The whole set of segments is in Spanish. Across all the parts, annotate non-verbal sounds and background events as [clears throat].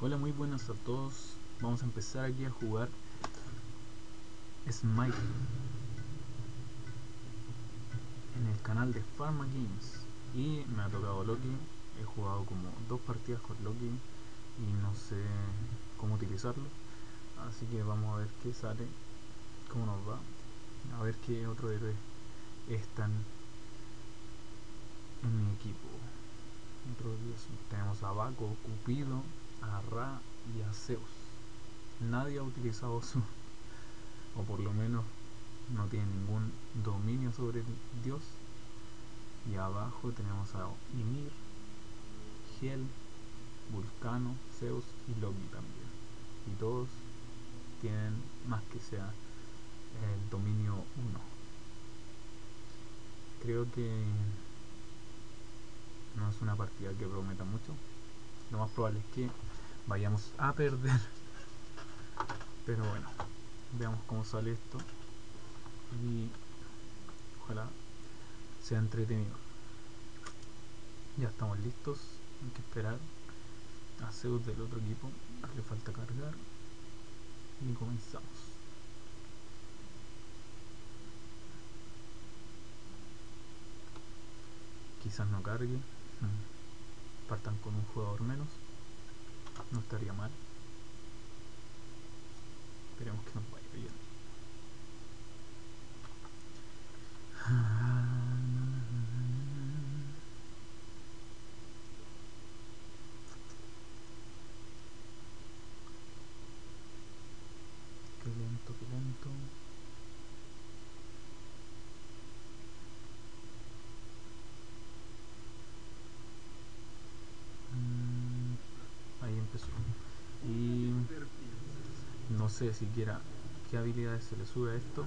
Hola, muy buenas a todos. Vamos a empezar aquí a jugar Smite en el canal de Pharma Games. Y me ha tocado Loki. He jugado como dos partidas con Loki y no sé cómo utilizarlo. Así que vamos a ver qué sale, cómo nos va. A ver qué otro héroe están en mi equipo. Tenemos a Baco, Cupido, a Ra y a Zeus. Nadie ha utilizado [laughs] su, o por lo menos no tiene ningún dominio sobre el dios. Y abajo tenemos a Ymir, Hel, Vulcano, Zeus y Loki también. Y todos tienen más que sea el dominio 1. Creo que no es una partida que prometa mucho. Lo más probable es que vayamos a perder. Pero bueno, veamos cómo sale esto. Y ojalá sea entretenido. Ya estamos listos. Hay que esperar a Zeus del otro equipo. Le falta cargar. Y comenzamos. Quizás no cargue. Partan con un jugador menos. No estaría mal. Esperemos que nos vaya bien. Qué lento, qué lento. Mm, Ahí empezó. Y no sé siquiera qué habilidades se le sube a esto.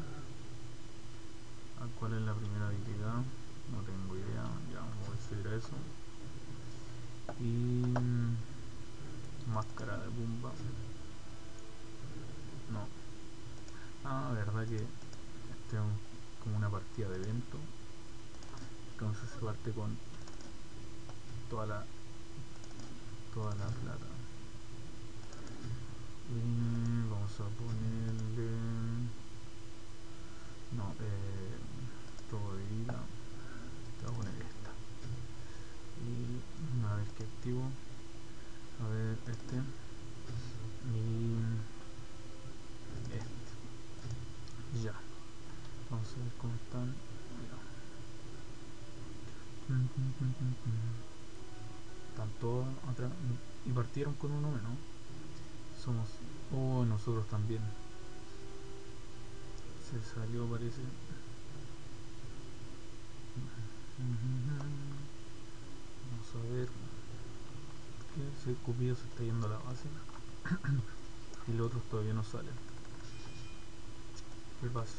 ¿A ¿Cuál es la primera habilidad? No tengo idea. Ya vamos a subir a eso. Y máscara de bomba. No. Ah, verdad que este es como una partida de evento. Entonces se parte con toda la toda la plata. A ponerle no, eh, vida. Te voy a poner esta. Y a ver qué activo. A ver este. Y este. Ya. Vamos a ver cómo están. Están todos atrás. Y partieron con uno menos. Somos. Oh, nosotros también. Se salió, parece. Vamos a ver. Que ese cupido se está yendo a la base. [clears throat] y los otros todavía no salen. ¿Qué pasó?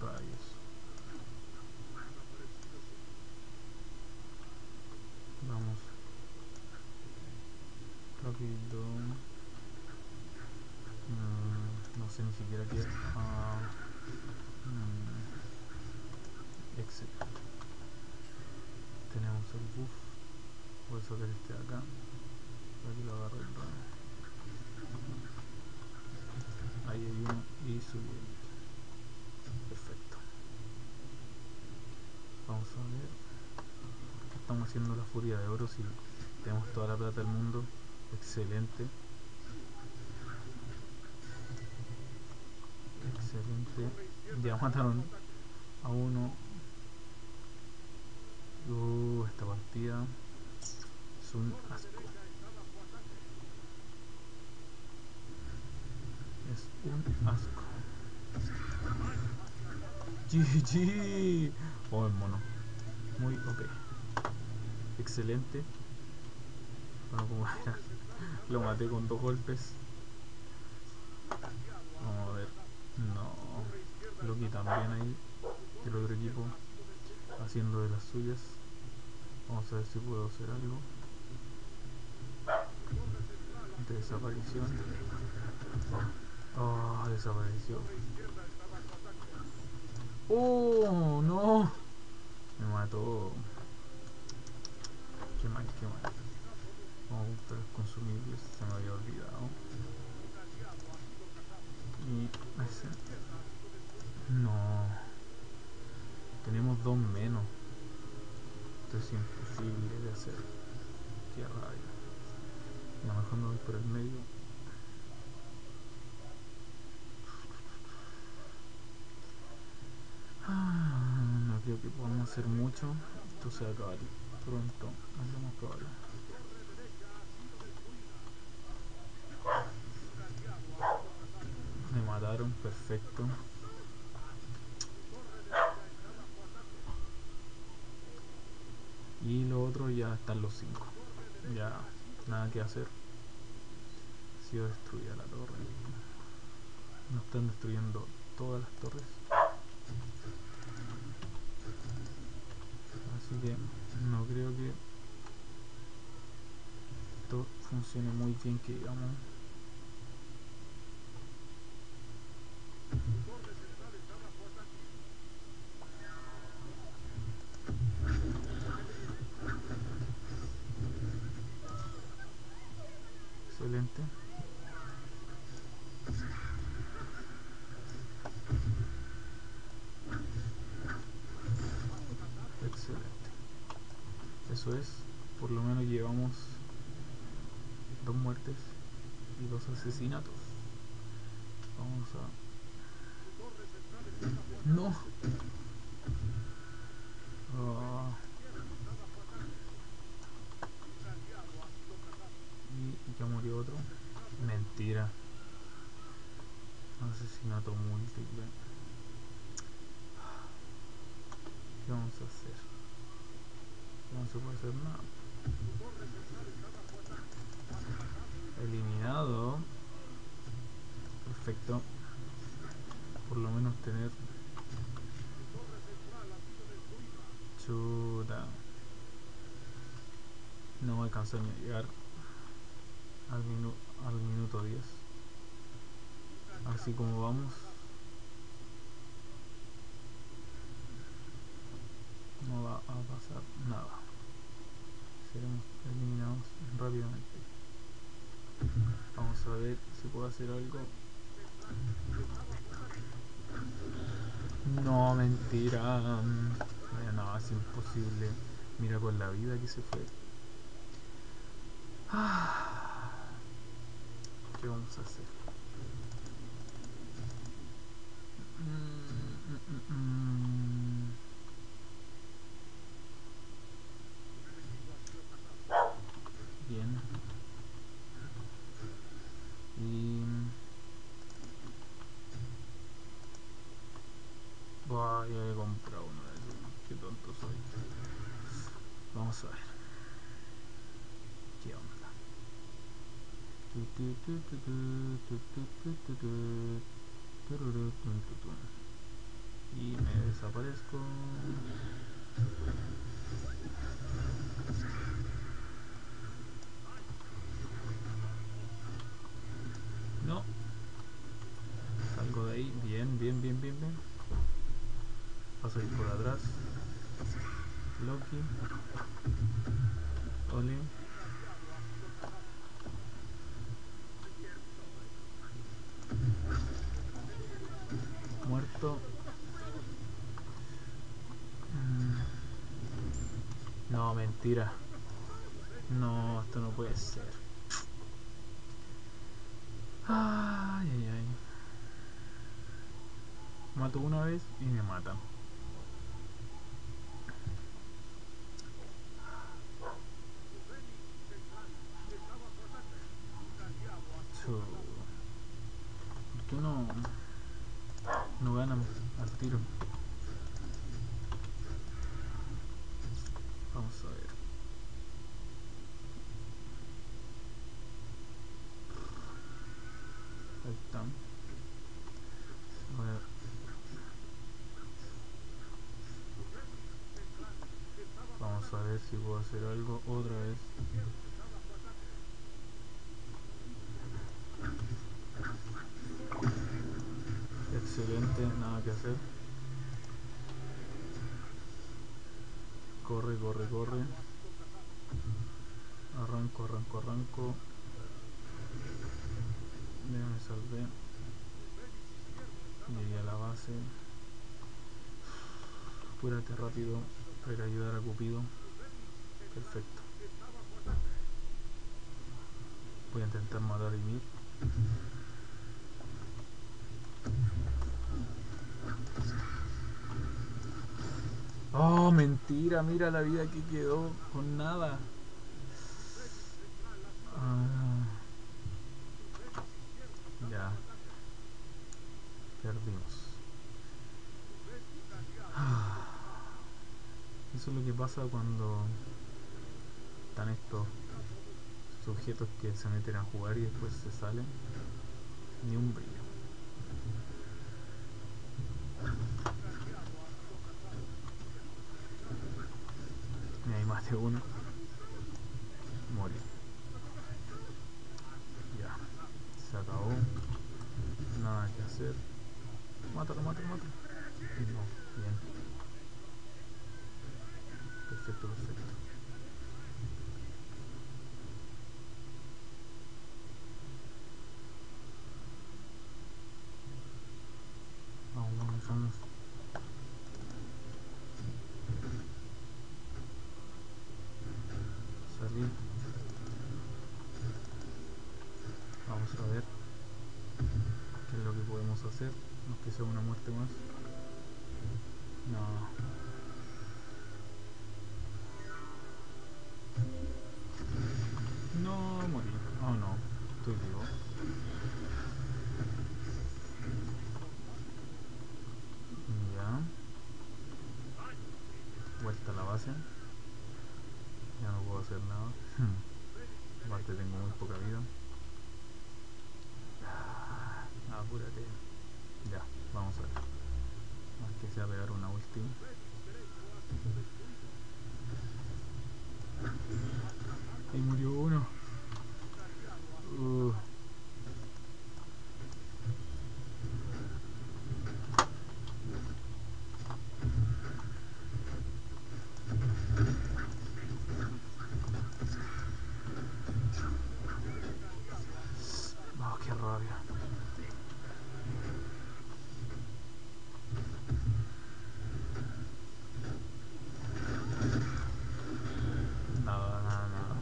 Rayos. Vamos. Rápido. Mm, no sé ni siquiera qué. Ah, mm. Tenemos el buff. Voy a sacar este de acá. Para que lo agarre el ramo. Ahí hay uno y subí. Perfecto. Vamos a ver. Estamos haciendo la furia de oro si tenemos toda la plata del mundo. Excelente. Excelente. Ya mataron a uno. Uh, esta partida es un asco. Es un asco. GG. Oh, el mono. Muy ok. Excelente. Bueno, como era, lo maté con dos golpes. Vamos a ver. No. Loki también ahí. El otro equipo. Haciendo de las suyas. Vamos a ver si puedo hacer algo. Desaparición. Oh, desapareció. Oh, no. Me mató. Qué mal, qué mal. A buscar los consumibles, se me había olvidado. Y ese. No. Tenemos dos menos. Esto es imposible de hacer. Qué rabia. A lo mejor me voy por el medio. Ah, no creo que podamos hacer mucho. Esto se va a acabar pronto. Es lo más. Perfecto. Y lo otro ya están los 5. Ya nada que hacer. Ha sido destruida la torre. No están destruyendo todas las torres. Así que no creo que esto funcione muy bien que digamos. Excelente. Excelente. Eso es, por lo menos llevamos dos muertes y dos asesinatos. Vamos a... No. Ah. Y ya murió otro. Mentira. Asesinato múltiple. ¿Qué vamos a hacer? No se puede hacer nada. Eliminado. Perfecto. Por lo menos tener... Chuta. No me alcanzó a llegar al, al minuto 10. Así como vamos. No va a pasar nada. Seremos eliminados rápidamente. Vamos a ver si puedo hacer algo. No, mentira. Es imposible. Mira con la vida que se fue. ¿Qué vamos a hacer? Mm, Vamos a ver. ¿Qué onda? Y me desaparezco. No. Salgo de ahí. Bien, bien, bien, bien, bien. Paso a ir por atrás. Loki. Mentira. No, esto no puede ser. Ay, ay, ay. Mato una vez y me matan. Chu. ¿Por qué no, no ganan al tiro? Vamos a ver. Ahí están. Voy a- Vamos a ver si puedo hacer algo otra vez. Excelente, nada que hacer. Corre, corre, corre. Arranco, arranco, arranco. Ya me salvé. Llegué a la base. Cúrate rápido para ayudar a Cupido. Perfecto. Voy a intentar matar a Ymir. Oh, mentira, mira la vida que quedó con nada. Ah. Ya. Perdimos. Ah. Eso es lo que pasa cuando están estos sujetos que se meten a jugar y después se salen. Ni un brillo. Y hay más de uno. Morí. Ya. Se acabó. Nada que hacer. Mátalo, mátalo, mátalo. No, bien. Perfecto, perfecto. Vamos, vamos, vamos. Salir. Vamos a ver qué es lo que podemos hacer. No que sea una muerte más. No. No, morí. Oh no, estoy vivo. Ya. Vuelta a la base. Ya no puedo hacer nada. [laughs] Aparte tengo muy poca vida. Ah, Apúrate. Ya, vamos a ver. Que sea pegar una ulti. Ahí murió uno. Uh. Oh, qué rabia. Nada, nada, nada.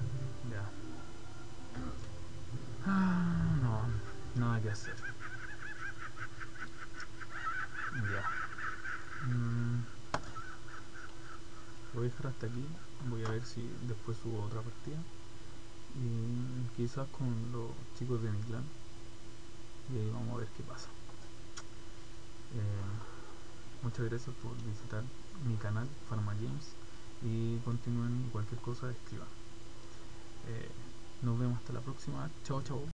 Ya. Ah, no, Ya. Mm. Voy a dejar hasta aquí. Voy a ver si después subo otra partida. Y quizás con los chicos de mi clan. Y ahí vamos a ver qué pasa. Eh, muchas gracias por visitar mi canal Pharma Games y continúen cualquier cosa escriban. Eh, nos vemos hasta la próxima. Chao, chao.